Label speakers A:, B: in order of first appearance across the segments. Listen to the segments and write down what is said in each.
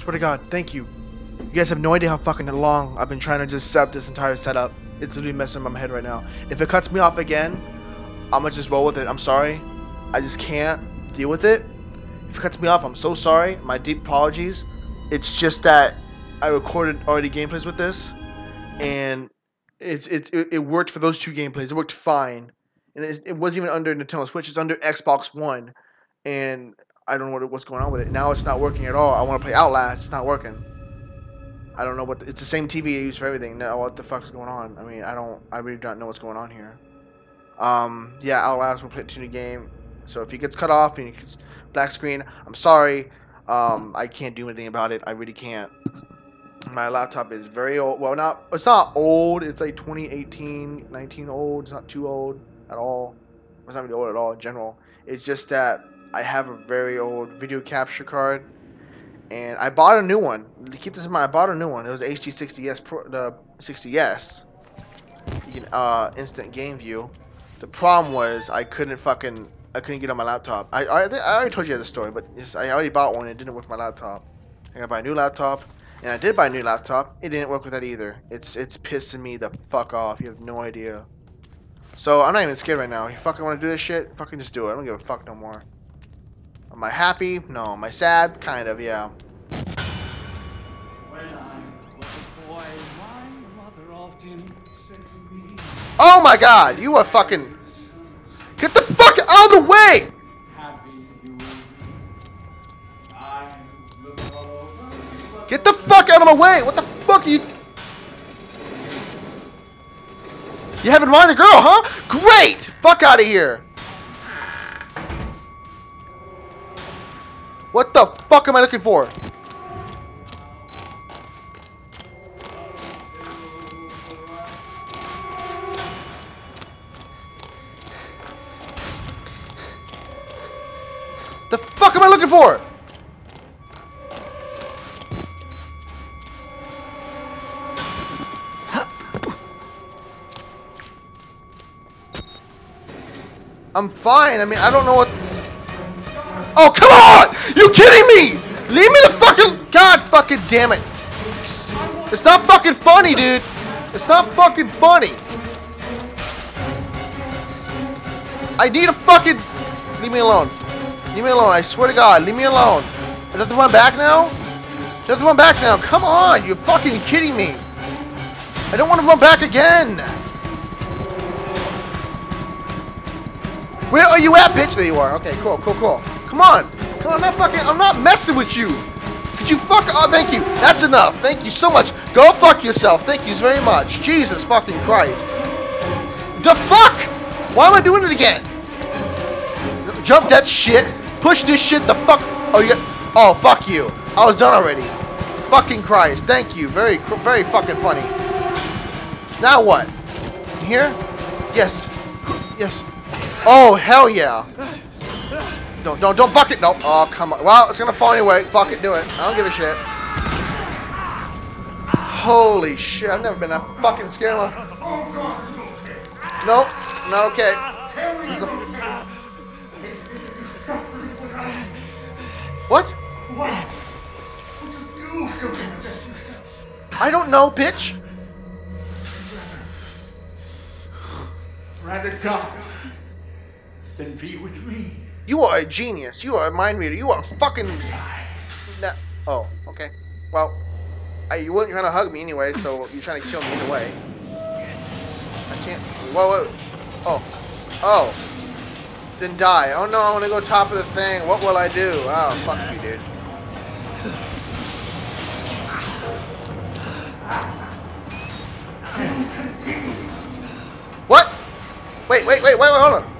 A: swear to God, thank you. You guys have no idea how fucking long I've been trying to just set up this entire setup. It's literally messing my head right now. If it cuts me off again, I'm gonna just roll with it. I'm sorry. I just can't deal with it. If it cuts me off, I'm so sorry. My deep apologies. It's just that I recorded already gameplays with this, and it's it, it, it worked for those two gameplays. It worked fine, and it, it wasn't even under Nintendo Switch. It's under Xbox One, and I don't know what, what's going on with it. Now it's not working at all. I want to play Outlast. It's not working. I don't know what the, it's the same TV I use for everything. Now what the fuck's going on? I mean, I don't. I really don't know what's going on here. Um, yeah, Outlast will play to the game. So if it gets cut off and it gets black screen, I'm sorry. Um, I can't do anything about it. I really can't. My laptop is very old. Well, not it's not old. It's like 2018, 19 old. It's not too old at all. It's not really old at all in general. It's just that I have a very old video capture card, and I bought a new one. Keep this in mind. I bought a new one. It was HD60s Pro, the 60s. You can uh, instant game view. The problem was I couldn't fucking I couldn't get on my laptop. I I, I already told you the story, but I already bought one. and It didn't work with my laptop. I gotta buy a new laptop, and I did buy a new laptop. It didn't work with that either. It's it's pissing me the fuck off. You have no idea. So I'm not even scared right now. You fucking want to do this shit? Fucking just do it. I don't give a fuck no more. Am I happy? No. Am I sad? Kind of, yeah.
B: When I was a boy, my mother often said to me,
A: Oh my god, you are fucking. Get the fuck out of the way!
B: Happy you will be. I look all over, but
A: Get the fuck out of my way! What the fuck are you? You haven't run a girl, huh? Great! Fuck out of here! What the fuck am I looking for? The fuck am I looking for? I'm fine. I mean, I don't know what. Oh, come on! Kidding me? Leave me the fucking. God fucking damn it. It's not fucking funny, dude. It's not fucking funny. I need a fucking. Leave me alone. Leave me alone. I swear to God. Leave me alone. I have run back now? I have run back now? Come on. You're fucking kidding me. I don't want to run back again. Where are you at, bitch? There you are. Okay, cool, cool, cool. Come on. Come on, I'm not fucking, I'm not messing with you. Could you fuck, oh, thank you. That's enough. Thank you so much. Go fuck yourself. Thank you very much. Jesus fucking Christ. The fuck? Why am I doing it again? Jump that shit. Push this shit the fuck. Oh, you Oh, fuck you. I was done already. Fucking Christ. Thank you. Very, very fucking funny. Now what? Here? Yes. Yes. Oh, hell yeah. No, no, don't fuck it. No. Oh, come on. Well, it's gonna fall anyway. Fuck it, do it. I don't give a shit. Holy shit, I've never been that fucking scared. Nope, not okay. A- What? I don't know, bitch.
B: rather die than be with me.
A: You are a genius. You are a mind reader. You are fucking. Nah. Oh, okay. Well, I, you weren't trying to hug me anyway, so you're trying to kill me either way. I can't. Whoa, whoa. Oh. Oh. Then die. Oh no, I want to go top of the thing. What will I do? Oh, fuck you, dude. What? Wait, wait, wait, wait, wait, hold on.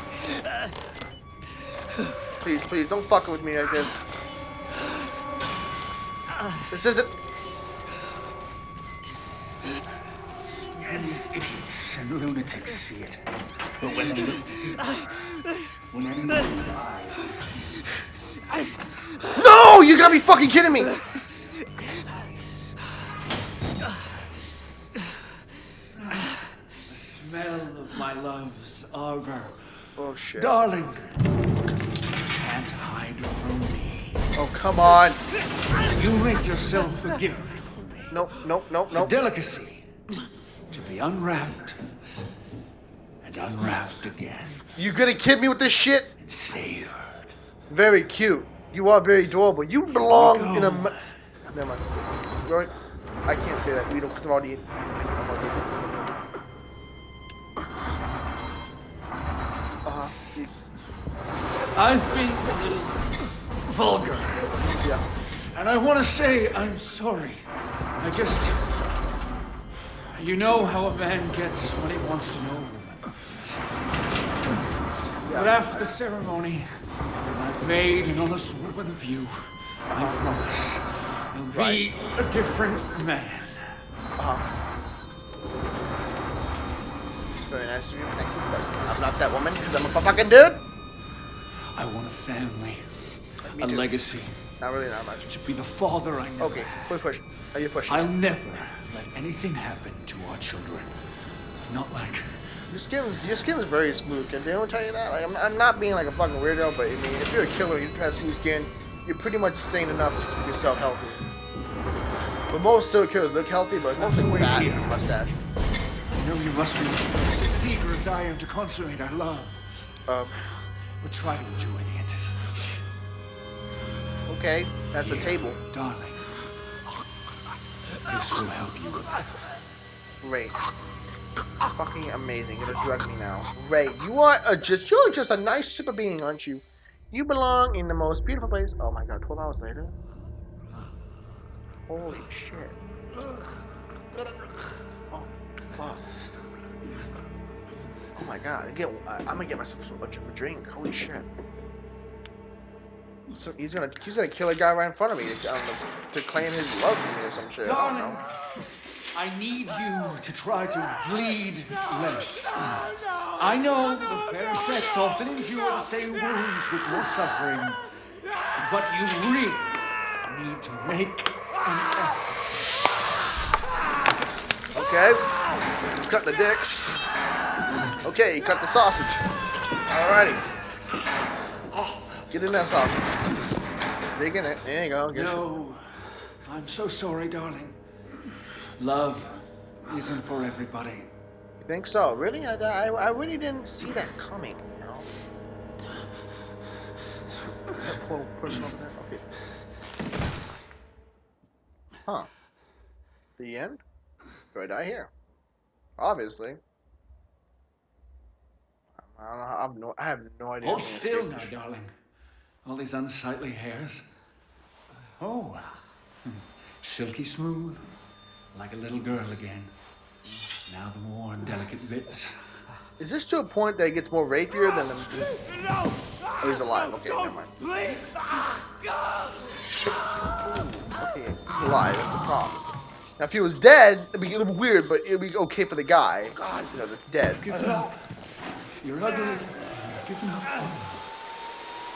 A: Please, please, don't fuck with me like this. This isn't.
B: These idiots and lunatics see it. But when they look deep, when enemies die,
A: No! You gotta be fucking kidding me!
B: the smell of my love's arbor.
A: Oh shit.
B: Darling, can't hide from me.
A: Oh, come on.
B: You make yourself a gift for me.
A: Nope, nope, nope,
B: A delicacy to be unwrapped and unwrapped again
A: You gonna kid me with this shit?
B: and savored.
A: Very cute. You are very adorable. You belong in a. Never mind. I can't say that. We don't, because I've already. I've already-
B: I've been a little vulgar,
A: Yeah.
B: and I want to say I'm sorry. I just. You know how a man gets when he wants to know a woman. But after the ceremony, I've made an honest woman of you. I promise. I'll be a different man.
A: Uh-huh. Very nice of you. Thank you. But I'm not that woman because I'm a fucking dude.
B: I want a family,
A: Me
B: a
A: too.
B: legacy,
A: Not really, not much.
B: to be the father I never
A: Okay, quick question. Are you pushing?
B: I'll never let anything happen to our children. Not like
A: Your skin's your skin's very smooth. Can anyone tell you that? Like, I'm, I'm not being like a fucking weirdo, but I mean, if you're a killer, you have smooth skin. You're pretty much sane enough to keep yourself healthy. But most serial killers look healthy, but mostly fat and mustache.
B: I know you must be as eager as I am to consummate our love.
A: Um,
B: But try to enjoy the anticipation.
A: okay, that's a table.
B: Darling. This will help you relax.
A: Great. Fucking amazing. You're gonna drug me now. Ray, you are a just you're just a nice super being, aren't you? You belong in the most beautiful place. Oh my god, 12 hours later? Holy shit. Oh, fuck. Oh my god, I get, I, I'm gonna get myself so much of a drink. Holy shit. So he's gonna he's gonna kill a guy right in front of me to, I to claim his love for me or some shit. I don't
B: Darling,
A: know.
B: I need you to try to bleed less. I know the fair sex often endure the same wounds with more suffering, but you really need to make an effort.
A: Okay. He's cutting the dick. Okay, cut the sausage. Alrighty. Get in that sausage. Dig in it. There you go. Get
B: No, I'm so sorry, darling. Love isn't for everybody.
A: You think so? Really? I, I, I really didn't see that coming, you know? That poor person over there. Okay. Huh. The end? Do I die here? Obviously. I don't know. I have no, I have no idea.
B: Hold
A: I'm
B: still
A: escape
B: now, darling. All these unsightly hairs. Oh, silky smooth, like a little girl again. Now the more delicate bits.
A: Is this to a point that it gets more rapier than the... Oh, he's alive. Okay, never mind. Okay, he's alive. That's the problem. Now, if he was dead, it'd be a little weird, but it'd be okay for the guy. God, you know, that's dead.
B: You're ugly. You've given up.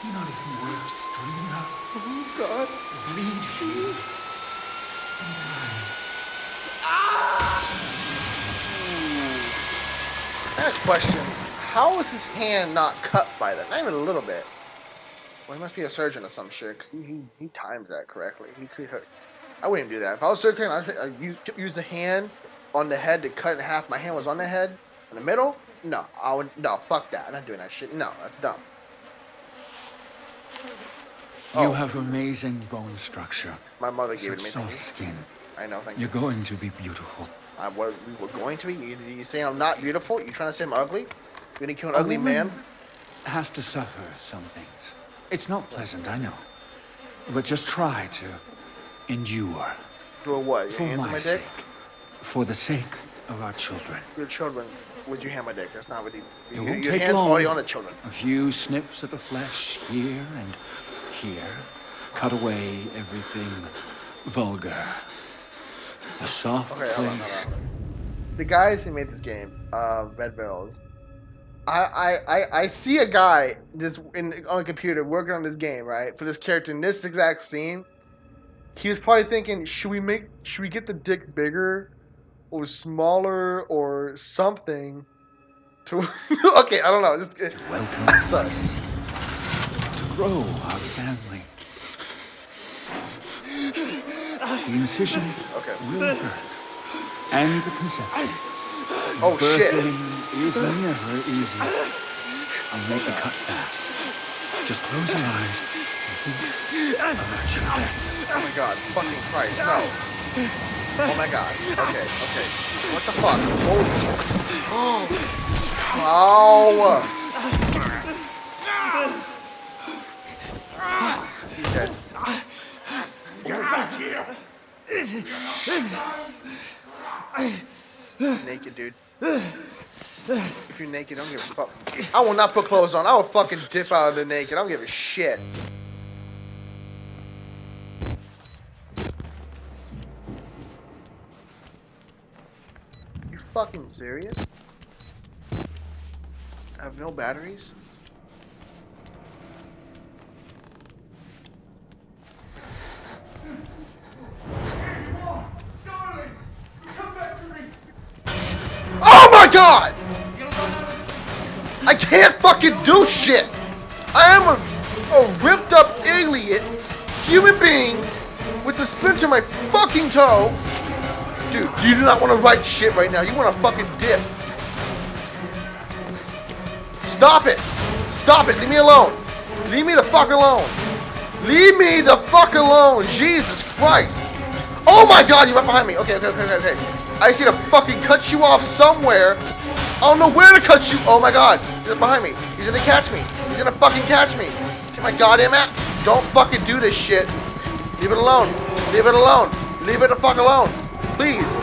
B: You're not even worth stringing up.
A: Oh, God.
B: Bleed, please.
A: Have a question. How is his hand not cut by that? Not even a little bit. Well, he must be a surgeon or some shit. He, he, he times that correctly. He could hurt. I wouldn't do that. If I was surgeon, I'd, I'd use, use the hand on the head to cut in half. My hand was on the head, in the middle. No, I would. No, fuck that. I'm not doing that shit. No, that's dumb.
B: You
A: Oh.
B: have amazing bone structure.
A: My mother gave it me.
B: Soft skin.
A: I know. Thank
B: You're
A: you.
B: going to be beautiful.
A: I, what we were going to be. You, you saying I'm not beautiful? You trying to say I'm ugly? You gonna kill an
B: A
A: ugly man?
B: Has to suffer some things. It's not pleasant, I know. But just try to endure.
A: Do what? Your
B: For my
A: my
B: sake. For the sake of our children.
A: Your children. Would you hand my dick? That's not what you.
B: It
A: Your,
B: won't
A: your
B: take
A: hands
B: long.
A: already on the children.
B: A few snips of the flesh here and here. Cut away everything vulgar. A soft
A: Okay, hold on, hold on. The guys who made this game, uh, Red Barrels. I, I, I, I see a guy just in on a computer working on this game, right? For this character in this exact scene. He was probably thinking, should we make should we get the dick bigger or smaller or something to Okay, I don't know. Just,
B: To welcome
A: sorry.
B: us. To grow our family. The incision
A: Okay.
B: will hurt. And the conception.
A: Oh shit.
B: Is never easy. I'll make the cut fast. Just close your eyes and think of our children.
A: Oh my god, fucking Christ, no. Oh my god. Okay, okay. What the fuck? Holy shit. Oh. He's dead. Get back here! Naked, dude. If you're naked, I don't give a fuck. I will not put clothes on. I will fucking dip out of the naked. I don't give a shit. Fucking serious? I have no batteries? Oh my god! I can't fucking do shit! I am a, a ripped up alien human being with the splinter in my fucking toe. Dude, you do not want to write shit right now. You want to fucking dip. Stop it! Stop it! Leave me alone! Leave me the fuck alone! Leave me the fuck alone! Jesus Christ! Oh my god, you're right behind me! Okay, okay, okay, okay. I just need to fucking cut you off somewhere. I don't know where to cut you. Oh my god, he's right behind me. He's gonna catch me. He's gonna fucking catch me. Get my goddamn ass. Don't fucking do this shit. Leave it alone. Leave it alone. Leave it the fuck alone. Please.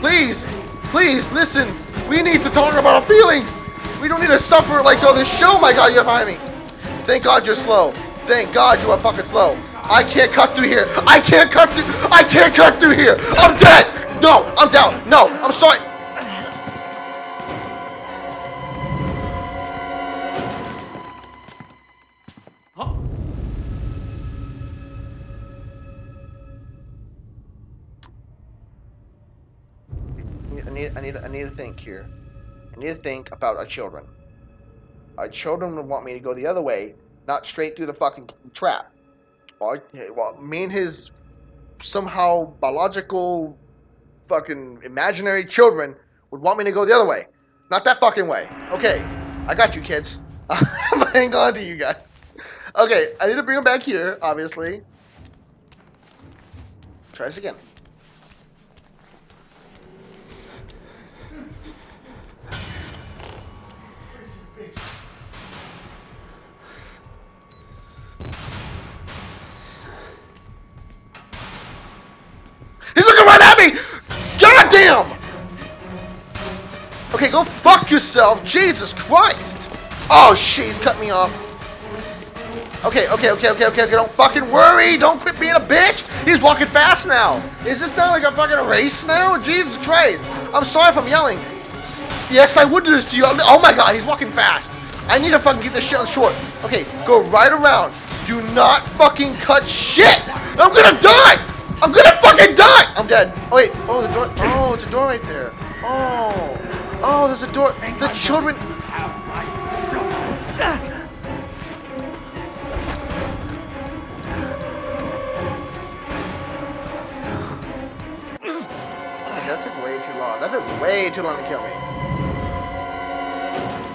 A: Please. Please, listen. We need to talk about our feelings. We don't need to suffer like all this show. My god, you're behind me. Thank God you're slow. Thank God you are fucking slow. I can't cut through here. I can't cut through. I can't cut through here. I'm dead. No, I'm down. No, I'm sorry. Need, I need, I need to think here. I need to think about our children. Our children would want me to go the other way, not straight through the fucking trap. Well, well me and his somehow biological, fucking imaginary children would want me to go the other way, not that fucking way. Okay, I got you, kids. I'm hang on to you guys. Okay, I need to bring him back here, obviously. Try this again. Go fuck yourself. Jesus Christ! Oh she's cut me off. Okay, okay, okay, okay, okay, okay, don't fucking worry. Don't quit being a bitch. He's walking fast now. Is this not like a fucking race now? Jesus Christ. I'm sorry if I'm yelling. Yes, I would do this to you. Oh my god, he's walking fast. I need to fucking get this shit on short. Okay, go right around. Do not fucking cut shit. I'm gonna die. I'm gonna fucking die. I'm dead. Oh wait. Oh, the door. Oh, it's a door right there. Oh. Oh, there's a door. The children. That took way too long. That took way too long to kill me.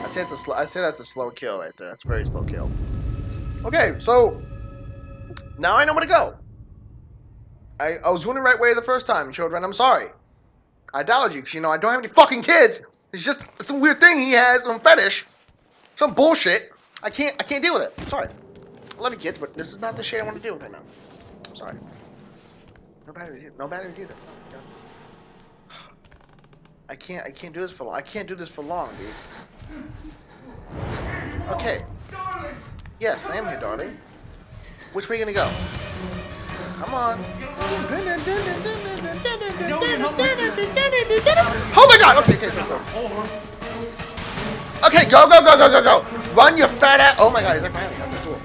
A: I say it's a slow. I say that's a slow kill right there. That's a very slow kill. Okay, so now I know where to go. I, I was going the right way the first time, children. I'm sorry. I doubted you because you know I don't have any fucking kids. It's just some weird thing he has, some fetish, some bullshit. I can't I can't deal with it. Sorry. I love you kids, but this is not the shit I want to deal with right now. I'm sorry. No batteries. No batteries either. I can't. I can't do this for long. I can't do this for long, dude. Okay. Yes, I am here, darling. Which way are you gonna go? Come on. Oh my god! Okay, okay, okay, go. Okay, go, go, go, go, go, go! Run your fat ass! Oh my god, he's like cool.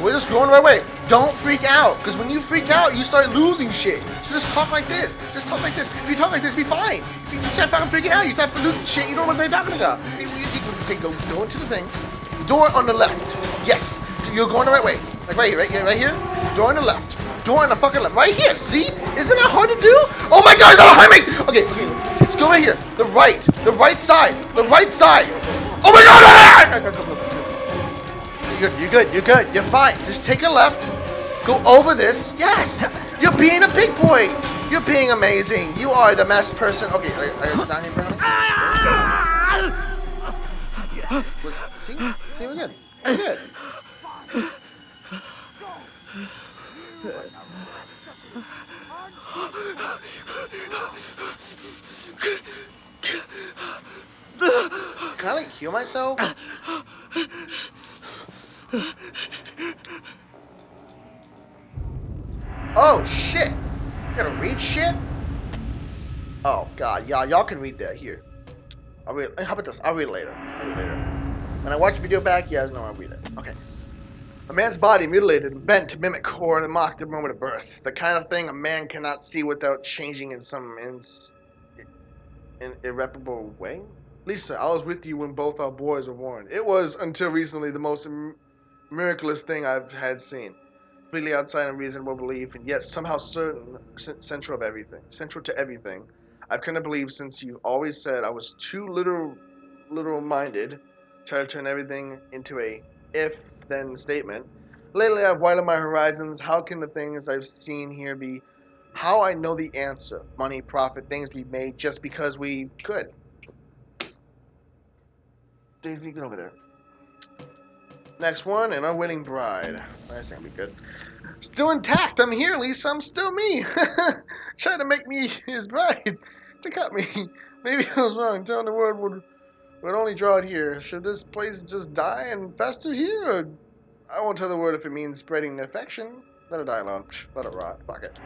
A: We're just going the right way. Don't freak out, because when you freak out, you start losing shit. So just talk like this. Just talk like this. If you talk like this, be fine. If you start fucking freaking out, you start losing shit. You don't know what they're talking about. Okay, go, go into the thing. Door on the left. Yes, you're going the right way. Like right here, right here, right here. Door on the left. Door on the fucking left. Right here. See? Isn't that hard to do? Oh my god, they're behind me! Okay, okay. Let's go right here. The right. The right side. The right side. Oh my god! You're good. You're good. You're good. You're fine. Just take a left. Go over this. Yes. You're being a big boy. You're being amazing. You are the best person. Okay, are, are you down here, Brownie? See? See, we're. We're good. Can I heal myself? Oh shit! You gotta read shit? Oh god, y'all y'all can read that here. I'll read how about this? I'll read it later. I'll read it later. When I watch the video back, you guys know I'll read it. Okay. A man's body mutilated and bent to mimic or to mock the moment of birth. The kind of thing a man cannot see without changing in some ins in irreparable way? Lisa, I was with you when both our boys were born. It was, until recently, the most miraculous thing I've had seen. Completely outside of reasonable belief, and yet somehow certain, central of everything, central to everything. I've come to believe since you always said I was too literal, literal-minded, try to turn everything into a if-then statement. Lately, I've widened my horizons. How can the things I've seen here be how I know the answer. Money, profit, things we made just because we could. Daisy, get over there. Next one, an unwitting bride. That's gonna be good. Still intact. I'm here, Lisa. I'm still me. Trying to make me his bride to cut me. Maybe I was wrong. Telling the word would would only draw it here. Should this place just die and fester here? I won't tell the world if it means spreading affection. Let it die alone. Let it rot. Fuck it.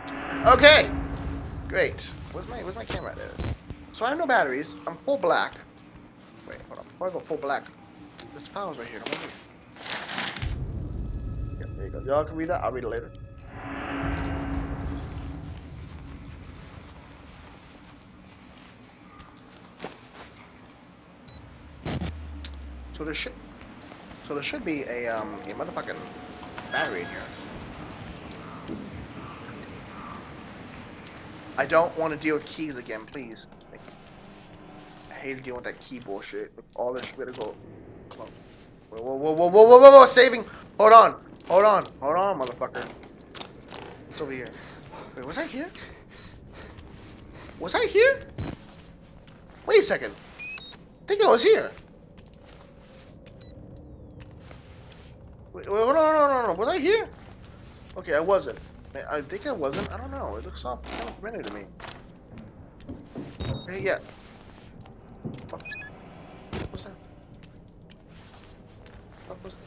A: Okay. Great. Where's my Where's my camera? There. So I have no batteries. I'm full black. Wait, hold on. Before I go full black, there's files right here. Over here. Yep, there you go. Y'all can read that. I'll read it later. So there should, so there should be a um a motherfucking battery in here. I don't want to deal with keys again, please. I hate dealing with that key bullshit. All this shit better go. Whoa, whoa, whoa, whoa, whoa, whoa, whoa, whoa, saving. Hold on, hold on, hold on, motherfucker. It's over here. Wait, was I here? Was I here? Wait a second. I think I was here. Wait, wait, on, no, no, no, was I here? Okay, I wasn't. I think I wasn't. I don't know. It looks all familiar to me. Yeah. What? What's that? What was that?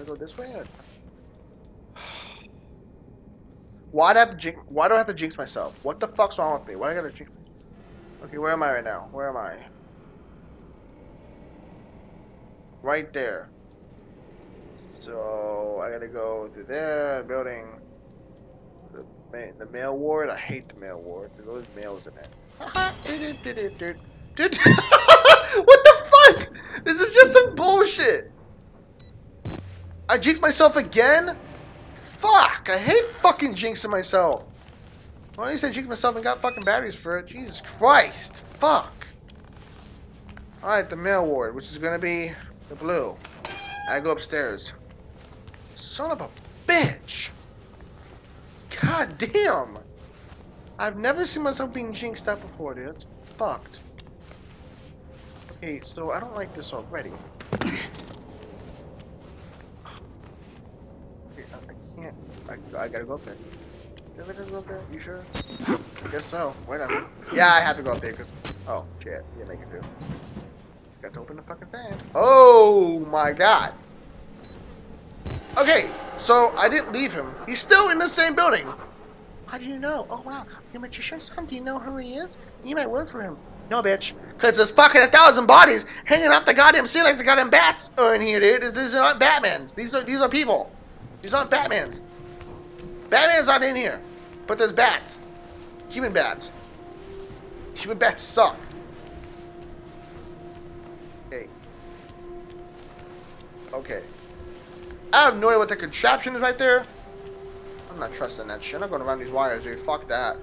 A: I go this way? Why do I have to jinx? Why do I have to jinx myself? What the fuck's wrong with me? Why I gotta jinx? Okay, where am I right now? Where am I? Right there. So I gotta go through there, building the ma the male ward. I hate the male ward. There's always males in it. what the fuck? This is just some bullshit. I jinxed myself again? Fuck! I hate fucking jinxing myself. Well, at least I jinxed myself and got fucking batteries for it. Jesus Christ. Fuck. Alright, the male ward, which is gonna be the blue. I go upstairs. Son of a bitch! God damn! I've never seen myself being jinxed out before, dude. That's fucked. Okay, so I don't like this already. Okay, I, can't. I, I gotta go up there. Do I go up there? You sure? I guess so. Minute. Yeah, I have to go up there because. Oh, shit. Yeah, make it do. Got to open the fucking fan. Oh my god! Okay, so I didn't leave him. He's still in the same building. How do you know? Oh wow, you're a magician's son. Do you know who he is? You might work for him. No, bitch. Cause there's fucking a thousand bodies hanging off the goddamn ceilings the goddamn bats oh, are in here, dude. These are not Batmans. These are these are people. These aren't Batmans. Batman's aren't in here. But there's bats. Human bats. Human bats suck. Okay. Okay. I have no idea what the contraption is right there. I'm not trusting that shit. I'm not going around these wires, dude. Fuck that.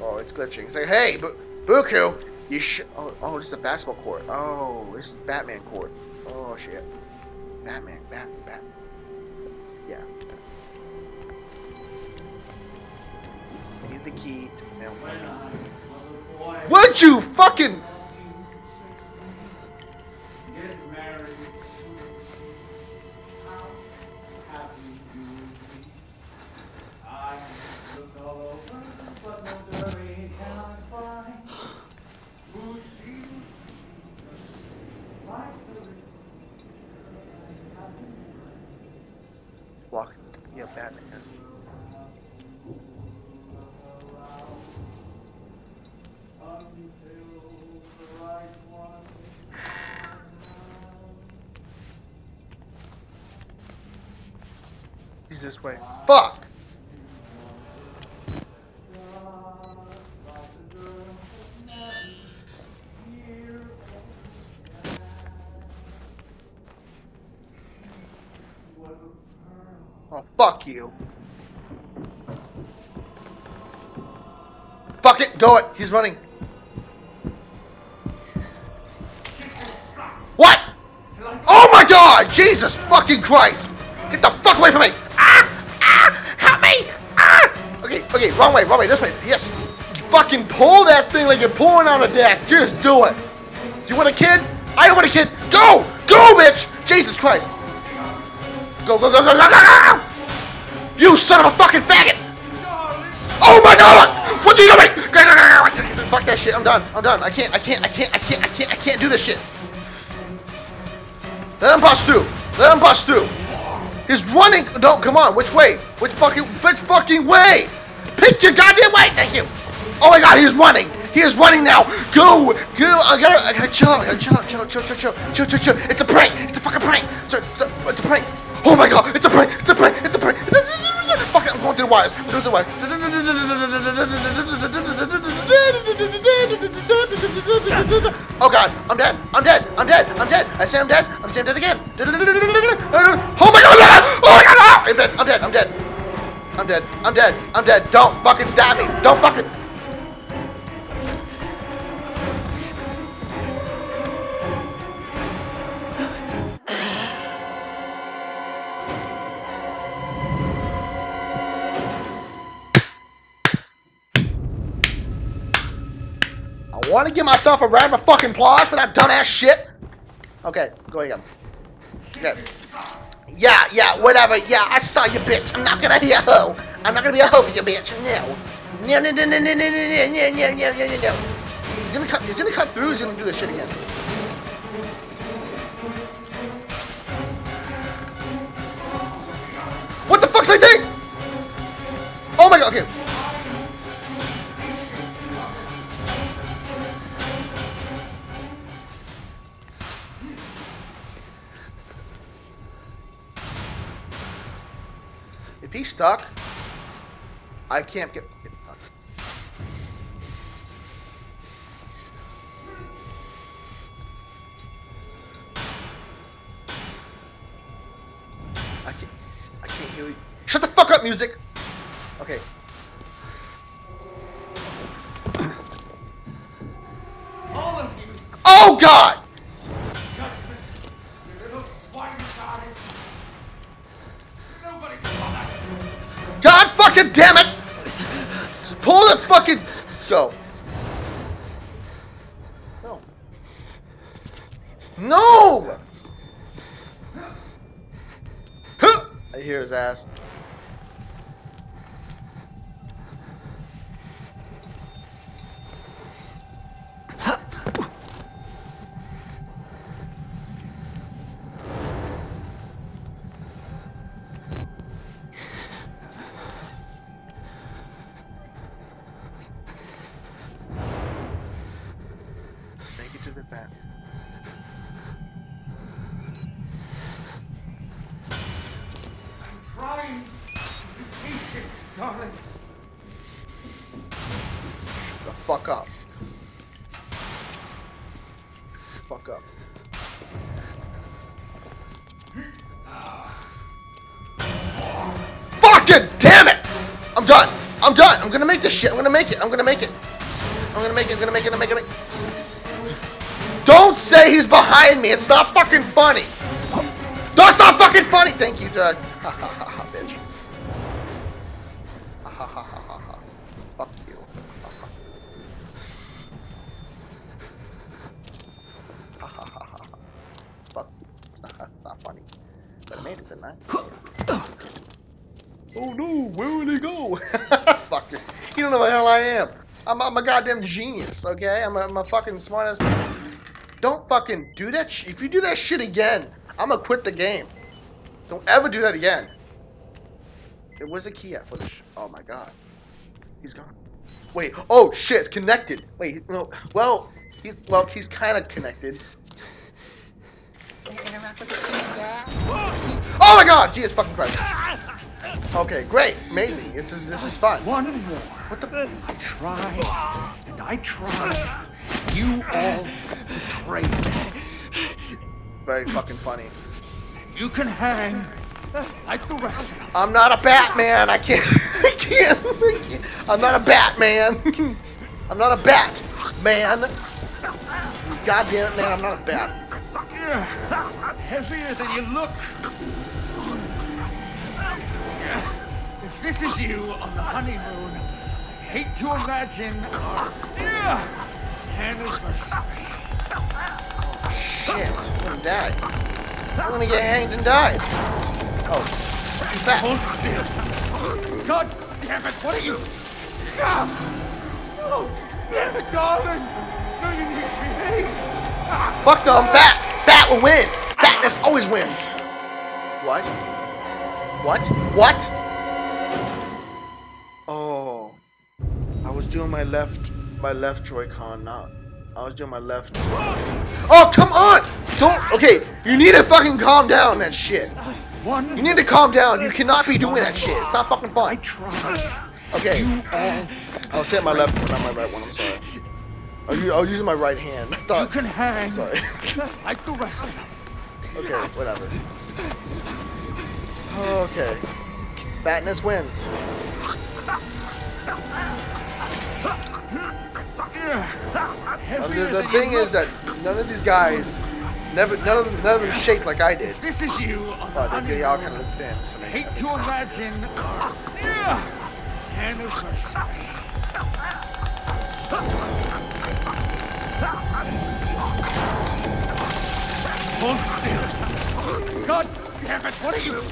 A: Oh, it's glitching. It's like, hey, Bu Buku, you should. Oh, oh, this is a basketball court. Oh, this is Batman court. Oh shit. Batman, Batman, Batman. Yeah. Need the key to mail.
B: When I was a boy,
A: Would you fucking? He's running. What? Oh my god! Jesus fucking Christ! Get the fuck away from me! Ah! Ah! Help me! Ah! Okay, okay, wrong way, wrong way, this way. Yes! You fucking pull that thing like you're pulling on a deck. Just do it. Do you want a kid? I don't want a kid. Go! Go, bitch! Jesus Christ! Go, go, go, go, go, go, go! You son of a fucking faggot! Oh my god! What do you doing? Fuck that shit. I'm done. I'm done. I can't. I can't. I can't. I can't. I can't. I can't do this shit. Let him bust through. Let him bust through. He's running. No, come on. Which way? Which fucking? Which fucking way? Pick your goddamn way. Thank you. Oh my god, he's running. He is running now. Go, go. I gotta, I gotta chill out. I gotta chill out. Chill. Chill, chill, chill, chill, chill, chill. It's a prank. It's a fucking prank. It's a, it's a, it's a prank. Oh my god, it's a prank. It's a prank. It's a prank. Fuck it. I'm going through the wires. Through the wires. Oh god, I'm dead. I'm dead. I'm dead. I'm dead. I say I'm dead. I'm saying dead again. Oh my god. Oh my god. Ah! I'm dead. I'm dead. I'm dead. I'm dead. I'm dead. I'm dead. Don't fucking stab me. Don't fucking. Want to give myself a round of fucking applause for that dumbass shit. Okay, go again. Okay. Yeah, yeah, whatever. Yeah, I saw you, bitch. I'm not gonna be a hoe. I'm not gonna be a hoe for you, bitch. No. No, no, no, no, no, no, no, no, no, no, no, no, no. He's gonna cut. He's gonna cut through. He's gonna do this shit again. What the fuck's my thing? Oh my god. Okay. Stuck, I can't get. I can't. I can't hear you. Shut the fuck up, music. Okay.
B: All of you,
A: Oh God! hear his ass.
B: Make it to
A: the bathroom. This shit. I'm gonna make it. I'm gonna make it. I'm gonna make it. I'm gonna make it. I'm gonna make it. Don't say he's behind me. It's not fucking funny. That's not fucking funny. Thank you. Ha ha ha ha, bitch. Ha ha ha ha ha ha. Fuck you. Ha ha. Ha ha ha. Fuck you. It's not, it's not funny. But I made it, didn't I? Oh no, where will he go? Fuck you. Don't know the hell I am. I'm, I'm a goddamn genius, okay? I'm a, I'm a fucking smart ass. Don't fucking do that sh- If you do that shit again, I'm gonna quit the game. Don't ever do that again. Hey, was a key at for this? Sh- oh my god. He's gone. Wait. Oh shit, it's connected. Wait, no. Well, he's well, he's kind of connected. Interact with the key, yeah. Oh my god, Jesus fucking Christ. Okay, great, amazing. This is this is fun.
B: One more.
A: What the?
B: I tried, and I tried. You all betrayed me.
A: Very fucking funny.
B: You can hang like the rest of them.
A: I'm not a Batman. I can't. I can't. I can't. I'm not a Batman. I'm not a bat, man. God damn it, man. I'm not a bat.
B: Heavier than you look. This is you on the honeymoon, I hate to imagine our anniversary.
A: Shit, I'm gonna die. I'm gonna get hanged and die. Oh, too fat.
B: Hold still. God damn it, what are you? Ah! Oh, damn it, darling. No, you need to behave.
A: Fuck them, fat. Fat will win. Fatness always wins. What? What? What? Was doing my left, my left Joy-Con, not. I was doing my left. Oh, come on! Don't. Okay, you need to fucking calm down. That shit. You need to calm down. You cannot be doing that shit. It's not fucking fun.
B: I tried.
A: Okay, I was saying my left one, not my right one. I'm sorry. I was, u- I was using my right hand. I thought.
B: You can hang
A: Sorry.
B: like the rest of them.
A: Okay, whatever. Okay. Fatness wins. Um, the, the thing is that none of these guys, never, none of them, none of them shake like I did.
B: This is you
A: But they, they all kind of look thin. So
B: Hate to imagine. Hold still. God damn it, what are you?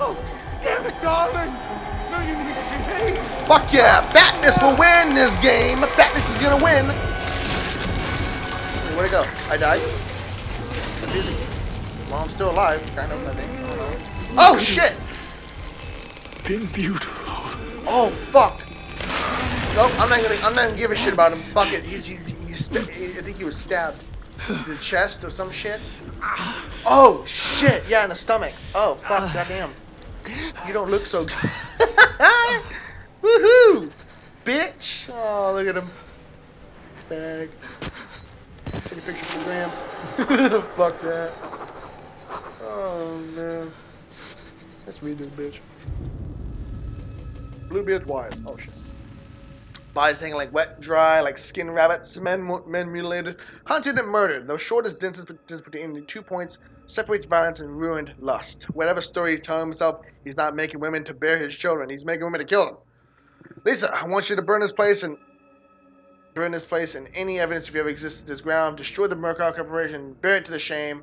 B: Oh, damn it, darling. No, you need to behave.
A: Fuck yeah! Fatness will win this game. Fatness is gonna win. Where'd it go? I died. Confusing. Well, I'm still alive, kind of. I think. I don't know. Oh shit!
B: Been beautiful.
A: Oh fuck! Nope, I'm not gonna. I'm not gonna give a shit about him. Fuck it. He's he's, he's I think he was stabbed in the chest or some shit. Oh shit! Yeah, in the stomach. Oh fuck! Uh, goddamn. You don't look so good. Woohoo! Bitch! Oh, look at him. Bag. Take a picture for gram. fuck that. Oh man. Let's this bitch. Bluebeard's wife. Oh shit. Bodies hanging like wet, dry, like skin rabbits. Men, men mutilated, hunted, and murdered. The shortest distance between the two points separates violence and ruined lust. Whatever story he's telling himself, he's not making women to bear his children. He's making women to kill them. Lisa, I want you to burn this place and burn this place and any evidence of you ever existed this ground. Destroy the Murkoff Corporation. Bear it to the shame.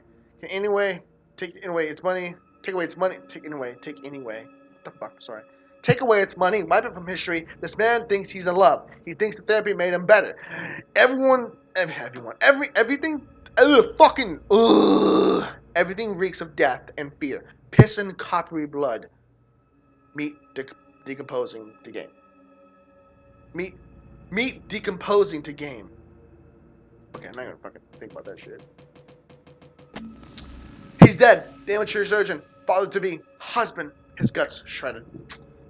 A: Anyway take anyway its money. Take away its money. Take anyway. Take anyway. What the fuck? Sorry. Take away its money, wipe it from history. This man thinks he's in love. He thinks the therapy made him better. Everyone, ev- everyone, every everything, ugh, fucking, ugh, everything reeks of death and fear. Piss and coppery blood. Meat dec decomposing to game. Meat, meat decomposing to game. Okay, I'm not gonna fucking think about that shit. He's dead. The amateur surgeon, father to be, husband, his guts shredded.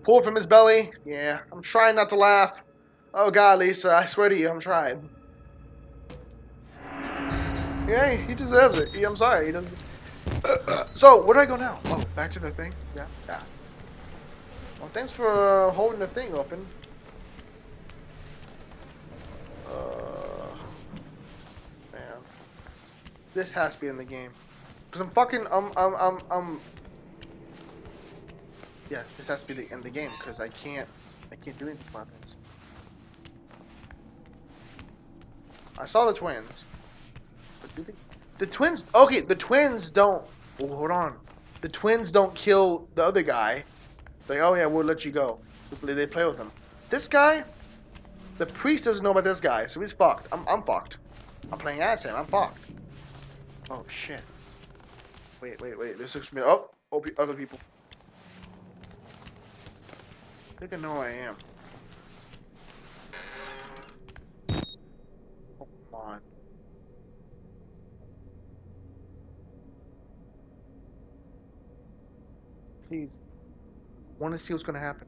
A: Pulled from his belly. Yeah, I'm trying not to laugh. Oh god, Lisa, I swear to you, I'm trying. Yeah, he deserves it. I'm sorry, he doesn't. so, where do I go now? Oh, back to the thing? Yeah, yeah. Well, thanks for uh, holding the thing open. Uh, man, this has to be in the game, cause I'm fucking, I'm, I'm, I'm, I'm. Yeah, this has to be the end of the game, cause I can't, I can't do anything about this. I saw the twins. But do they, the twins, okay, the twins don't. Oh, hold on. The twins don't kill the other guy. Like, oh yeah, we'll let you go. They play with him. This guy, the priest doesn't know about this guy, so he's fucked. I'm, I'm fucked. I'm playing as him. I'm fucked. Oh shit. Wait, wait, wait. This looks familiar. Oh, oh, other people. I think I know I am. Come on. Please. Want to see what's gonna happen.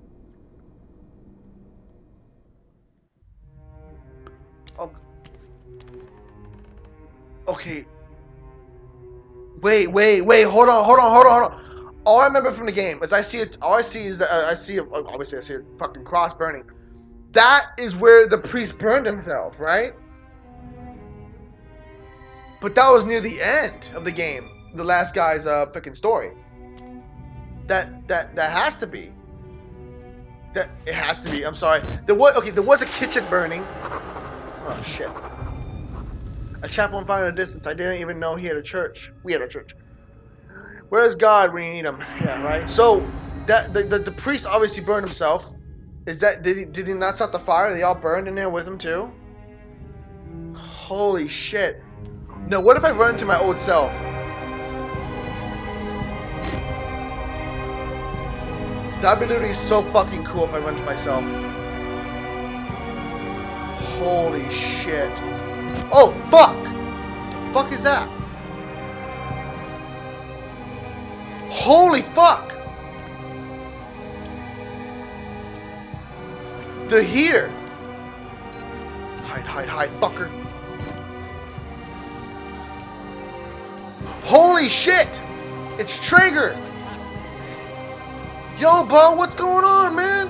A: Oh. Okay. Wait, wait, wait. Hold on, hold on, hold on, hold on. All I remember from the game is I see it. All I see is uh, I see. A, obviously, I see a fucking cross burning. That is where the priest burned himself, right? But that was near the end of the game. The last guy's uh fucking story. That that that has to be. That it has to be. I'm sorry. There was okay. There was a kitchen burning. Oh shit. A chapel on fire in the distance. I didn't even know he had a church. We had a church. Where's God when you need him? Yeah, right. So that the, the, the priest obviously burned himself. Is that did he did he not start the fire? They all burned in there with him too. Holy shit. No, what if I run into my old self? That'd be literally so fucking cool if I run to myself. Holy shit. Oh, fuck! The fuck is that? Holy fuck! They're here! Hide, hide, hide, fucker. Holy shit! It's Trager! Yo, Bo, what's going on, man?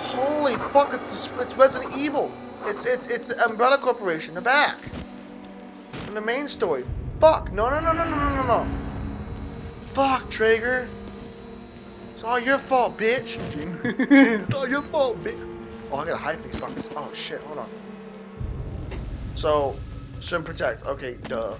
A: Holy fuck! It's it's Resident Evil. It's it's it's Umbrella Corporation. The back. In the main story. Fuck! No no no no no no no no. Fuck, Trager. It's all your fault, bitch. it's all your fault, bitch. Oh, I gotta hide these fuckers. Oh shit! Hold on. So, swim protect. Okay, duh.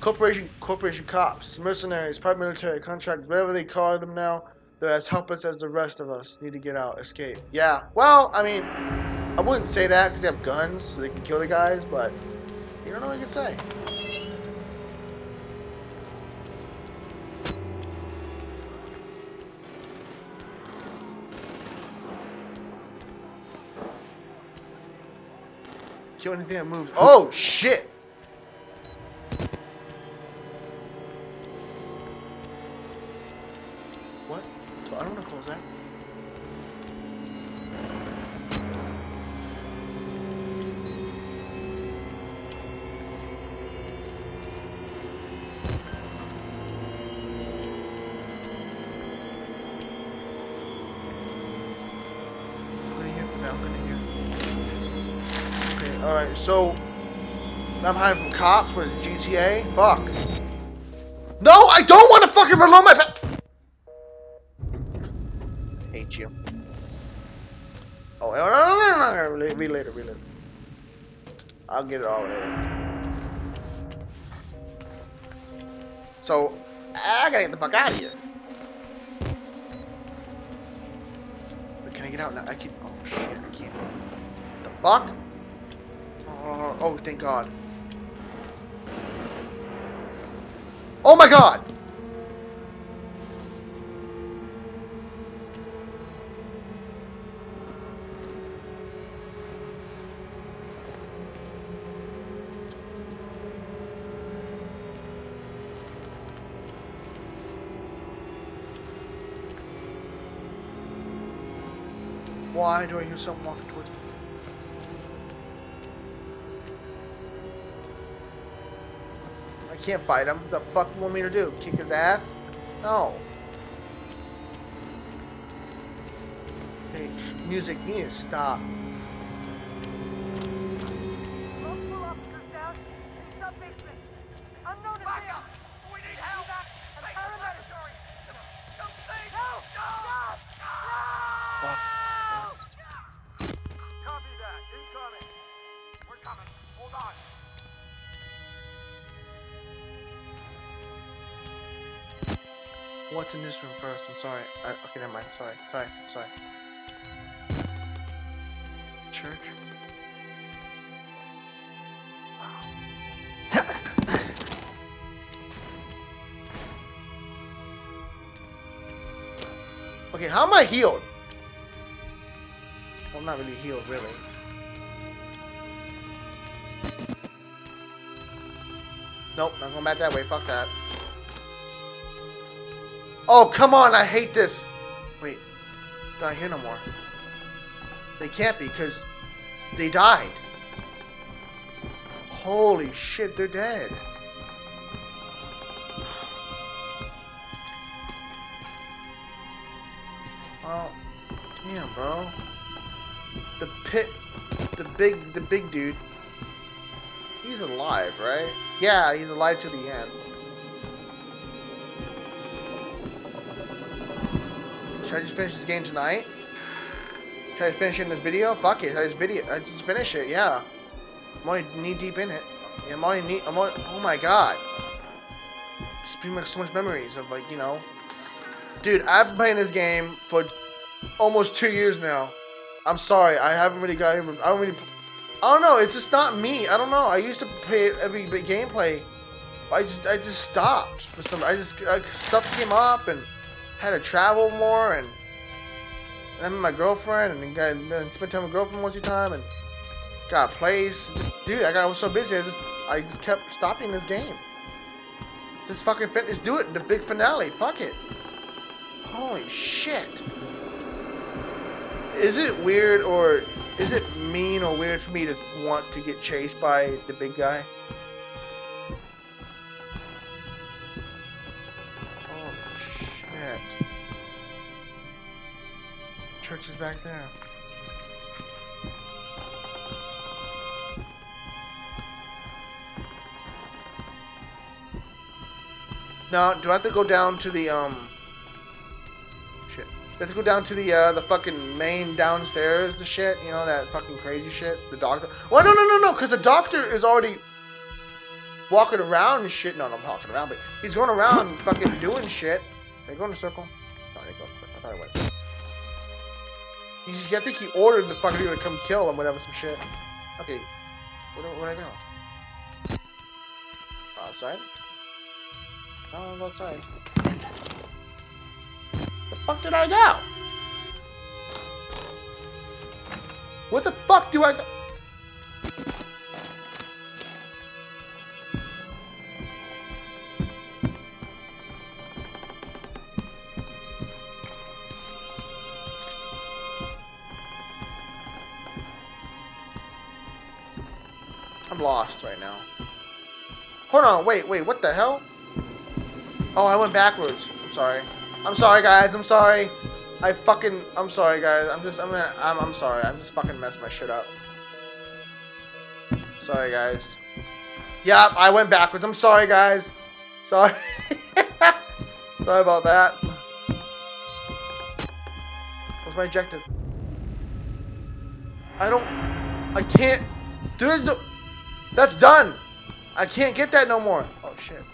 A: Corporation, corporation cops, mercenaries, private military, contract, whatever they call them now. They're as helpless as the rest of us. Need to get out, escape. Yeah, well, I mean, I wouldn't say that because they have guns, so they can kill the guys, but you don't know what you can say. Kill anything that moves. Oh, shit! What? Oh, I don't want to close that. Okay. All right. So I'm hiding from cops. What is it, GTA? Fuck. No, I don't want to fucking reload my. Pa- hate you. Oh, no, no, no, no, read later, read later. I'll get it all later. So, I gotta get the fuck out of here. But can I get out now? I can. Oh shit, I can't. The fuck? Oh, thank God. Oh my God! Why do I use so much? Can't fight him. What the fuck do you want me to do? Kick his ass? No. Hey, music, you need to stop. What's in this room first? I'm sorry. I, okay, never mind. Sorry. Sorry. Sorry. Church? Okay, how am I healed? I'm not really healed, really. Nope, not going back that way. Fuck that. Oh, come on, I hate this. Wait, not here no more. They can't be, because they died. Holy shit, they're dead. Oh, damn, bro. The pit, the big, the big dude. He's alive, right? Yeah, he's alive to the end. Should I just finish this game tonight? Should I finish it in this video? Fuck it, I just video, I just finish it. Yeah, I'm already knee deep in it. Yeah, I'm already knee. I'm already, Oh my god, just bring back so much memories of like you know, dude. I've been playing this game for almost two years now. I'm sorry, I haven't really got. I don't really. I don't know. It's just not me. I don't know. I used to play every gameplay. I just I just stopped for some. I just uh, stuff came up and had to travel more and. I met my girlfriend and got and spent time with my girlfriend most of the time and got a place. Just dude, I got I was so busy. I just I just kept stopping this game. Just fucking just do it. In the big finale. Fuck it. Holy shit. Is it weird or is it mean or weird for me to want to get chased by the big guy? Church is back there. Now, do I have to go down to the, um... Shit. Let's go down to the, uh, the fucking main downstairs, the shit, you know, that fucking crazy shit, the doctor. Well, no, no, no, no, because the doctor is already walking around and shit. No, I'm walking around, but he's going around fucking doing shit. You going in a circle? No, I go in a circle. I thought I went. He's, I think he ordered the fucking dude to come kill him, whatever, some shit. Okay, where do, where'd I go? Outside? No, I'm outside. The fuck did I go? What the fuck do I go? Lost right now. Hold on, wait, wait, what the hell? Oh, I went backwards. I'm sorry. I'm sorry, guys. I'm sorry. I fucking. I'm sorry, guys. I'm just. I'm. Gonna, I'm. I'm sorry. I'm just fucking messing my shit up. Sorry, guys. Yeah, I went backwards. I'm sorry, guys. Sorry. sorry about that. What's my objective? I don't. I can't. There is no. That's done. I can't get that no more. Oh shit.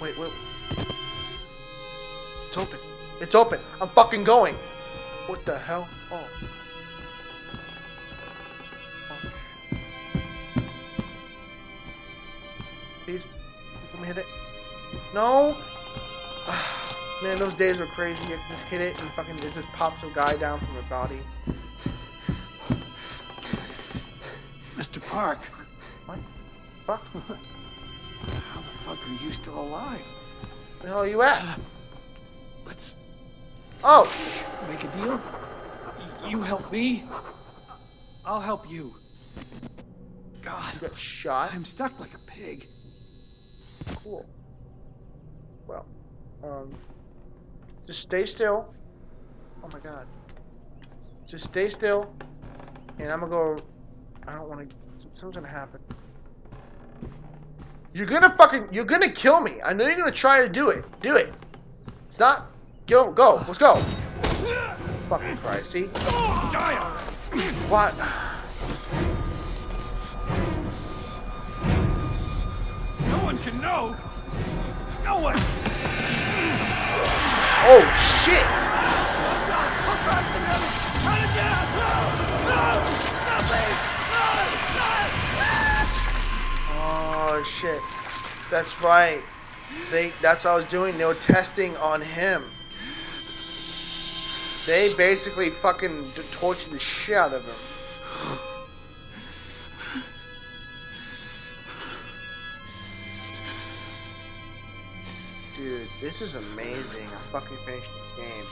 A: Wait, wait. It's open. It's open. I'm fucking going. What the hell? Oh. oh. Please, let me hit it. No. Man, those days were crazy. You just hit it and fucking it just pops a guy down from your body.
B: Mr. Park,
A: What? Fuck.
B: how the fuck are you still alive?
A: Where The hell are you at?
B: Let's
A: Oh, sh-
B: Make a deal? You help me, I'll help you. God,
A: you got shot.
B: I'm stuck like a pig.
A: Cool. Well, um, just stay still. Oh my god. Just stay still, and I'm gonna go. I don't want to. Something's gonna happen. You're gonna fucking. You're gonna kill me. I know you're gonna try to do it. Do it. It's not. Go, go. Let's go. Fucking Christ. See? What?
B: No one can know. No one.
A: Oh shit! Shit. That's right. They that's what I was doing. They were testing on him. They basically fucking tortured the shit out of him. Dude, this is amazing. I fucking finished this game.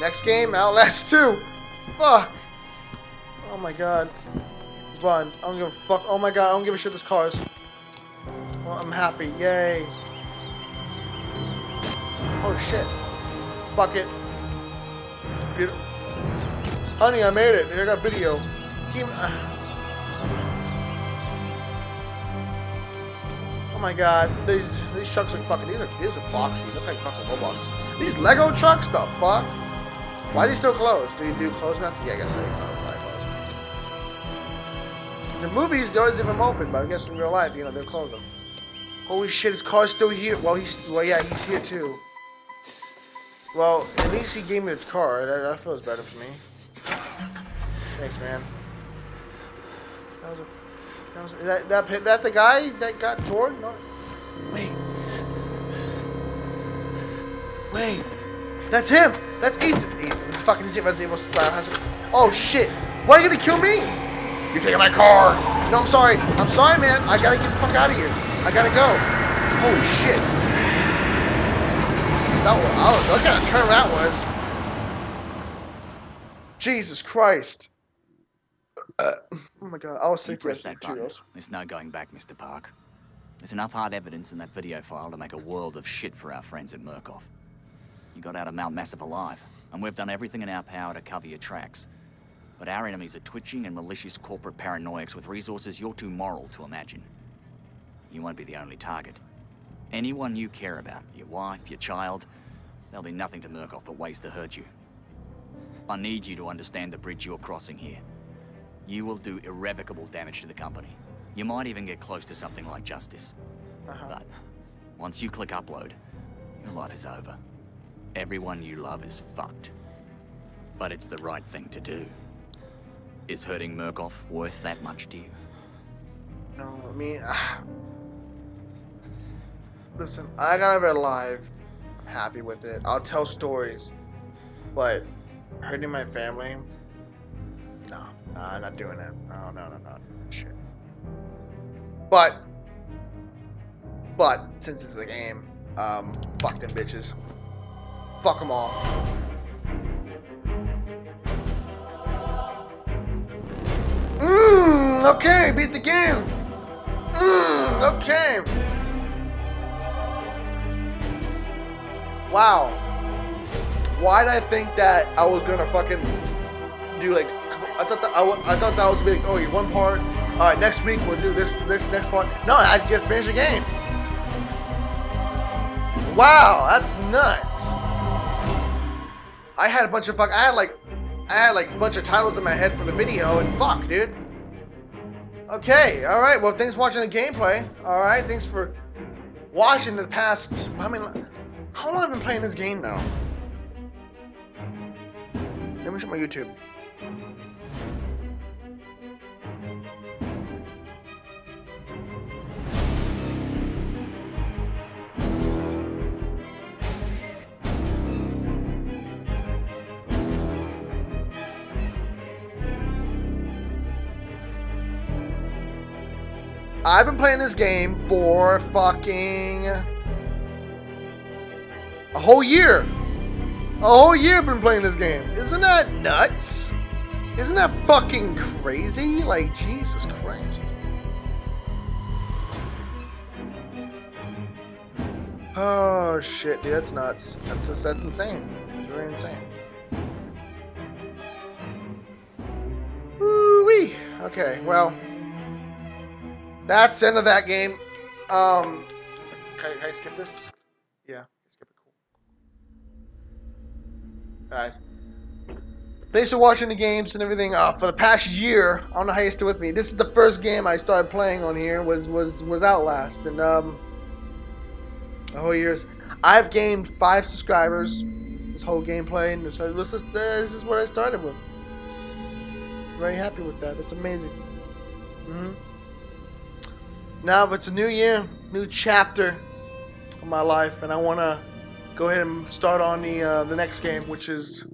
A: Next game, Outlast 2. Fuck. Oh my god. Run. I don't give a fuck. Oh my god, I don't give a shit this cars. Well, I'm happy. Yay. Oh shit. Fuck it. Beautiful. Honey, I made it. I got video. Keep- uh. Oh my god, these these trucks are fucking. These are these are boxy. They look like fucking robots. These Lego trucks, the fuck? Why are they still closed? Do you do close now? Yeah, I guess they are probably closed. 'Cause in movies, they always leave them open, but I guess in real life, you know, they'll close them. Holy shit, his car's still here. Well, he's well, yeah, he's here too. Well, at least he gave me the car. That, that feels better for me. Thanks, man. That was a that, was, that, that, that the guy that got torn? No. Wait. Wait. That's him. That's Ethan. Ethan. Fucking to. Oh shit. Why are you gonna kill me? You're taking my car. No, I'm sorry. I'm sorry, man. I gotta get the fuck out of here. I gotta go. Holy shit. That was. Oh, look at turn that was. Jesus Christ. Uh, oh my god, I was
C: You
A: sick
C: press that
A: too.
C: button. There's no going back, Mr. Park. There's enough hard evidence in that video file to make a world of shit for our friends at Murkoff. You got out of Mount Massive alive, and we've done everything in our power to cover your tracks. But our enemies are twitching and malicious corporate paranoics with resources you're too moral to imagine. You won't be the only target. Anyone you care about, your wife, your child, there'll be nothing to Murkoff but ways to hurt you. I need you to understand the bridge you're crossing here. You will do irrevocable damage to the company. You might even get close to something like justice.
A: Uh-huh.
C: But once you click upload, your life is over. Everyone you love is fucked. But it's the right thing to do. Is hurting Murkoff worth that much to you?
A: No, I mean, listen, I got it alive. I'm happy with it. I'll tell stories, but hurting my family, no, no, I'm not doing it. No, no, no, no, shit. But, but since it's a game, um, fuck them bitches. Fuck them all. Mmm, okay, beat the game. Mmm, okay. Wow. Why did I think that I was gonna fucking do like? I thought that I, wa- I thought that was big. Oh, you one part. All right, next week we'll do this this next part. No, I just finished the game. Wow, that's nuts. I had a bunch of fuck. I had like, I had like a bunch of titles in my head for the video, and fuck, dude. Okay, all right. Well, thanks for watching the gameplay. All right, thanks for watching the past. I mean, how long have I been playing this game now? Let me show my YouTube. I've been playing this game for fucking a whole year. A whole year I've been playing this game. Isn't that nuts? Isn't that fucking crazy? Like, Jesus Christ. Oh shit, dude, that's nuts. That's just that's insane. It's very insane. Woo-wee. Okay, well, that's the end of that game. Um, can, I- can I skip this? Yeah, skip it. Cool. Guys, thanks for watching the games and everything. Uh, for the past year, I don't know how you're still with me. This is the first game I started playing on here. Was was was Outlast, and um, the whole years. I've gained five subscribers. This whole gameplay, and this, is this is what I started with. Very happy with that. It's amazing. hmm Now it's a new year, new chapter of my life, and I want to go ahead and start on the uh, the next game, which is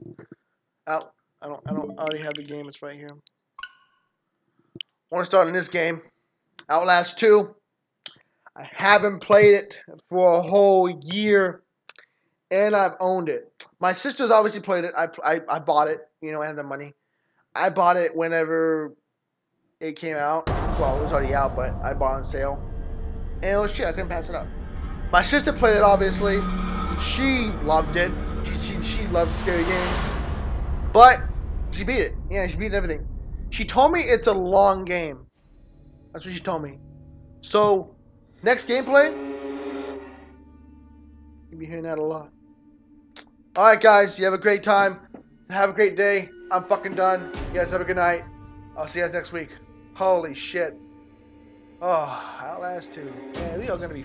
A: out. I don't. I don't. Already have the game. It's right here. I want to start on this game, Outlast Two. I haven't played it for a whole year, and I've owned it. My sister's obviously played it. I, I, I bought it. You know, I had the money. I bought it whenever it came out. Well, it was already out, but I bought on sale. And it was shit. I couldn't pass it up. My sister played it, obviously. She loved it. She, she, she loves scary games. But she beat it. Yeah, she beat everything. She told me it's a long game. That's what she told me. So, Next gameplay, you'll be hearing that a lot. Alright guys, you have a great time. Have a great day. I'm fucking done. You guys have a good night. I'll see you guys next week. Holy shit. Oh, Outlast 2. Man, we are gonna be